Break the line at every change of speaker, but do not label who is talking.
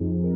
you